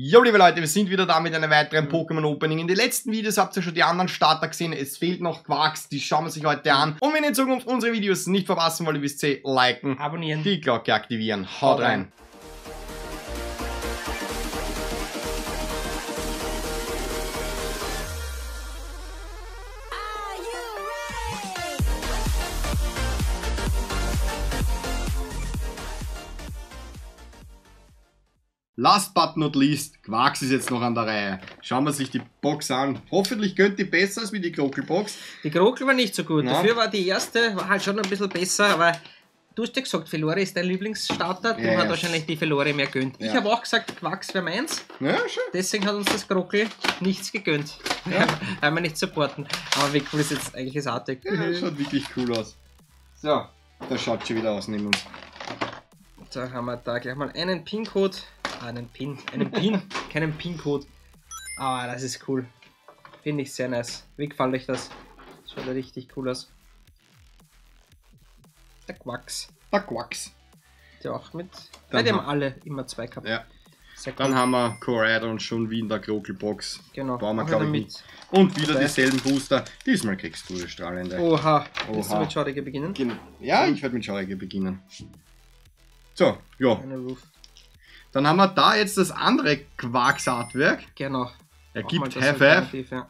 Jo, liebe Leute, wir sind wieder da mit einem weiteren Pokémon Opening. In den letzten Videos habt ihr schon die anderen Starter gesehen. Es fehlt noch Quarks, die schauen wir sich heute an. Und wenn ihr in Zukunft unsere Videos nicht verpassen wollt, wisst ihr, liken, Abonnieren. die Glocke aktivieren. Haut rein. Are Last but not least, Quarks ist jetzt noch an der Reihe. Schauen wir sich die Box an. Hoffentlich gönnt die besser als wie die Krokelbox. Die Krokel war nicht so gut. Ja. Dafür war die erste war halt schon ein bisschen besser, aber du hast ja gesagt, Felore ist dein Lieblingsstarter. Du Ja, hast ja. wahrscheinlich die Felore mehr gönnt. Ich Ja. habe auch gesagt, Quacks wäre meins. Ja, schön. Deswegen hat uns das Krokel nichts gegönnt. Ja. Weil wir nicht supporten. Aber wie cool ist jetzt eigentlich das Artig? Ja, schaut wirklich cool aus. So, das schaut schon wieder aus neben uns. So haben wir da gleich mal einen PIN-Code. Ah, einen Pin. Einen Pin, keinen PIN-Code. Aber das ist cool. Finde ich sehr nice. Wie gefällt euch das? Schaut richtig cool aus. Der Quacks. Der Quacks. Der auch mit. Dann Bei dem haben- alle immer zwei gehabt. Ja. Sehr cool. Dann haben wir Corridor schon wie in der Krokelbox. genau. Brauchen wir, glaube ich, nicht. Und wieder Dabei. dieselben Booster. Diesmal kriegst du die strahlende. Oha. Willst du Oha. mit Schaurige beginnen? Gen- Ja, ich werde mit Schaurige beginnen. So, ja. Dann haben wir da jetzt das andere Quarks-Artwerk. Genau. Er Auch gibt High Five. Ja.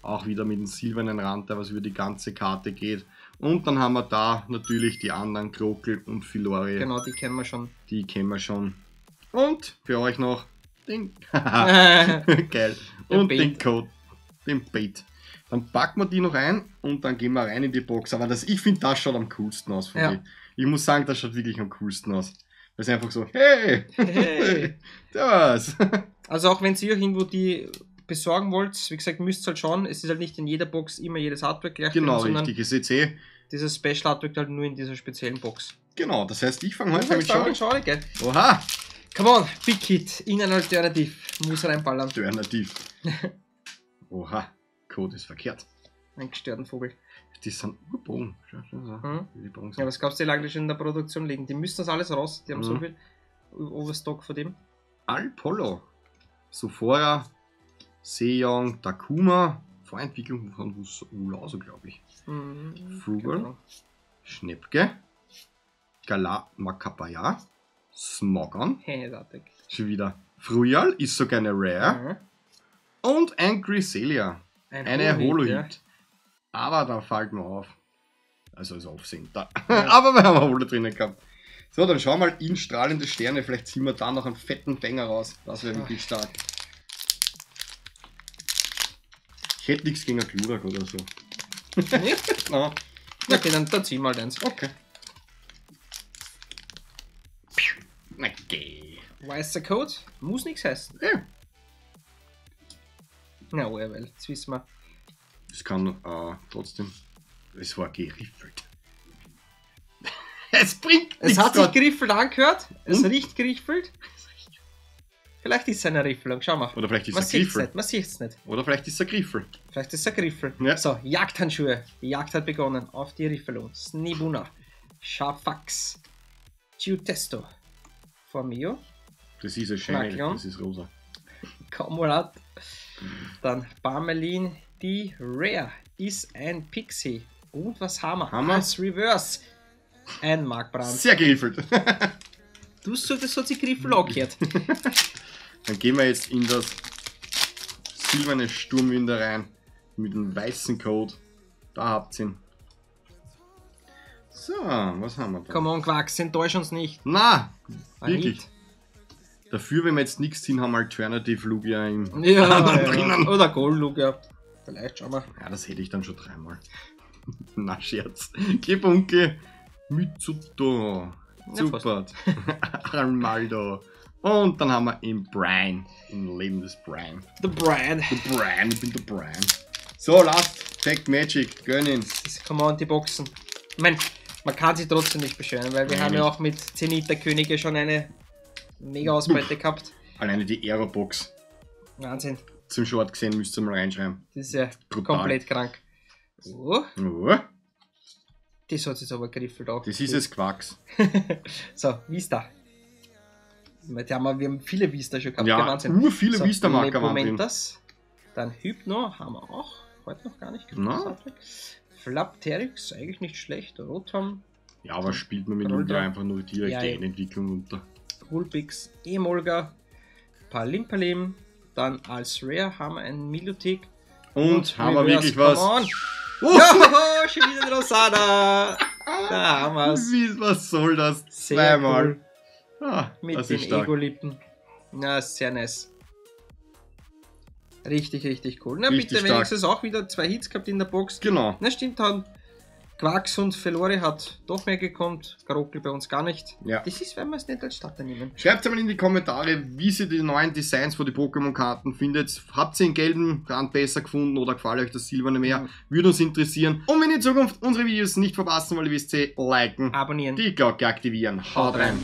Auch wieder mit dem silbernen Rand, der was über die ganze Karte geht. Und dann haben wir da natürlich die anderen Krokel und Filori. Genau, die kennen wir schon. Die kennen wir schon. Und für euch noch den. Geil. Und Bait. den Code. Den Bait. Dann packen wir die noch ein und dann gehen wir rein in die Box. Aber das, ich finde, das schaut am coolsten aus von Ja. denen. Ich muss sagen, das schaut wirklich am coolsten aus. Das ist einfach so, hey, Hey. das. Also auch wenn ihr irgendwo die besorgen wollt, wie gesagt, müsst ihr halt schauen. Es ist halt nicht in jeder Box immer jedes Artwork gleich drin, genau, sondern richtig. Ist jetzt eh. dieses Special Artwork halt nur in dieser speziellen Box. Genau, das heißt, ich fange heute mit mit Schau. Schaurige. Oha, Come on, Big Hit, in ein Alternativ. Muss reinballern. Alternativ. Oha, Code ist verkehrt. Einen gestörten Vogel. Die sind Urbogen. Mhm. Ja, was glaubst du, wie lange die schon in der Produktion liegen? Die müssen das alles raus. Die haben so Mhm. viel Overstock von dem. Alpolo. Sophora, Sejong, Takuma. Vorentwicklung von Ulauso, glaube ich. Mhm, Frugal. Schnepke. Gala Makapaya. Smogon. Schon wieder. Frühjahr ist sogar eine Rare. Mhm. Und ein Griselia. Ein Eine Holo-Hit, Holo-Hit. Aber da fällt mir auf. Also ist Aufsehen da. Aber wir haben Holo drinnen gehabt. So, dann schauen wir mal in strahlende Sterne. Vielleicht ziehen wir da noch einen fetten Banger raus. Das wäre wirklich stark. Ich hätte nichts gegen einen Glurak oder so. Ja. Nee? Na, Okay, dann, dann zieh mal deins. okay. Okay. Weißer Code? Muss nichts heißen. Ja, Na, oh, ja, weil, jetzt wissen wir. Das kann äh, trotzdem. Es war geriffelt. es bringt Es nichts hat sich geriffelt angehört. Es Und? riecht geriffelt. Vielleicht ist es eine Riffelung. Schau mal. Oder vielleicht ist es ein es Griffel. nicht. Man sieht es nicht. Oder vielleicht ist es ein Griffel. Vielleicht ist es ein Griffel. Ja. So, Jagdhandschuhe. Die Jagd hat begonnen. Auf die Riffelung. Snibuna. Schafax. Giutesto. Formio. Das ist ein Schemel, Knackleon. das ist rosa. Kamulat. Dann Parmelin. Die Rare ist ein Pixie. Und was haben wir? Haben wir? Als Reverse. Ein Markbrand. Sehr geriffelt. Du das hat sich Griffel angehört. Dann gehen wir jetzt in das silberne Sturmwinder rein. Mit dem weißen Code. Da habt ihr ihn. So, was haben wir da? Come on, Quacks, enttäusch uns nicht. Na, Ein wirklich. Hit. Dafür, wenn wir jetzt nichts ziehen, haben wir Alternative Lugia im Ja, ja. Oder Gold ja. Vielleicht schauen wir. Ja, das hätte ich dann schon dreimal. Na, Scherz. Gebunke. Mitsuto. Ja, Super. Armaldo. Und dann haben wir im Brian. Im Leben des Brian. The Brian. Der Brian, ich bin der Brian. So, Last Tech Magic, gönn ihn. Das Come on, die Boxen. Ich mein, man kann sich trotzdem nicht beschweren, weil wir Nein, haben ja nicht. auch mit Zenit der Könige schon eine mega Ausbeute gehabt. Alleine die Aerobox. Wahnsinn. Zum Short gesehen müsst ihr mal reinschreiben. Das ist ja Brutal. komplett krank. Oh, Oh, das hat jetzt aber geriffelt auch. das ist es Quacks. so, da? Die haben wir, wir haben viele Vista schon gehabt. Ja, Wahnsinn. ur viele Vista-Marker waren drin. Lepomentas. Dann Hypno haben wir auch. Heute noch gar nicht. Großartig. Flapterix, eigentlich nicht schlecht. Rotom, Ja, aber spielt man mit. Ultra einfach nur direkt Ja, die ja. Endentwicklung unter. Vulpix, Emolga, Palimpalim. Dann als Rare haben wir einen Milotic. Und, haben wir wirklich was? Oh, Ja, schon wieder Rosada. Da haben wir's. Wie, was soll das? Zweimal. cool. Ah, Mit das den. Ego-Lippen. Na, sehr nice. Richtig, richtig cool. Na, Richtig bitte stark. wenigstens auch wieder zwei Hits gehabt in der Box. Genau. Na, stimmt, dann Quax und Felore hat doch mehr gekommen. Karokel bei uns gar nicht. Ja. Das ist, wenn wir es nicht als Starter nehmen. Schreibt mal in die Kommentare, wie ihr die neuen Designs von den Pokémon-Karten findet. Habt ihr den gelben Rand besser gefunden oder gefällt euch das silberne mehr? Mhm. Würde uns interessieren. Und wenn ihr in Zukunft unsere Videos nicht verpassen wollt, wisst ihr, liken, Abonnieren. die Glocke aktivieren. Haut rein!